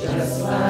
just like